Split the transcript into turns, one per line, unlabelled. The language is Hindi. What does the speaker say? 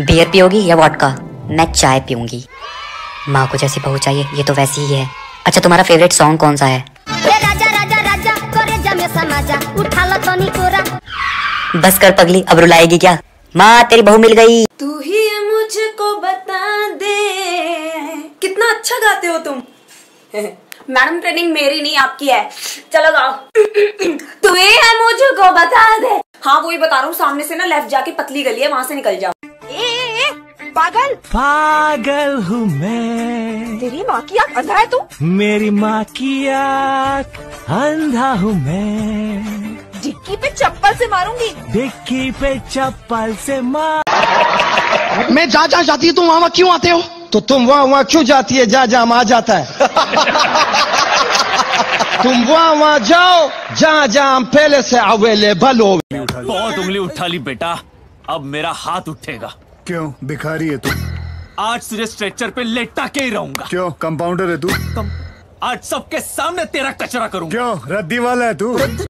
बियर पियोगी या वॉडका मैं चाय पीऊँगी। माँ को जैसी बहू चाहिए ये तो वैसी ही है। अच्छा तुम्हारा फेवरेट सॉन्ग कौन सा है?
राजा राजा राजा करे जमे समाजा। उठा लो तनी कोरा
बस कर पगली अब रुलाएगी क्या? माँ तेरी बहू मिल गई।
तू ही मुझको बता दे। कितना अच्छा गाते हो तुम। मैडम ट्रेनिंग मेरी नहीं आपकी है। चलो गाओ। तू ही मुझको बता दे। हाँ वही बता रहा हूँ सामने से ना लेफ़्ट जाके पतली गली है वहाँ से निकल जाओ। पागल?
पागल हूँ मैं।
तेरी माँ की आँख अंधा है तू।
मेरी माँ की आँख अंधा हूँ मैं।
डिक्की पे चप्पल से मारूँगी।
डिक्की पे चप्पल से मार
मैं जहाँ जहाँ जाती है तुम वहाँ वहाँ क्यों आते हो? तो तुम वहाँ वहाँ क्यों जाती है? जहाँ जहाँ हम आ जाता है। तुम वहाँ वहाँ जाओ। जहाँ जहाँ हम पहले से अवेलेबल हो।
बहुत उंगली उठा ली बेटा। अब मेरा हाथ उठेगा।
क्यों? भिखारी है तू।
आज तुझे स्ट्रेचर पे लेटा के ही रहूँगा।
क्यों? कंपाउंडर है तू।
आज सबके सामने तेरा कचरा करूँगा।
क्यों? रद्दी वाला है तू।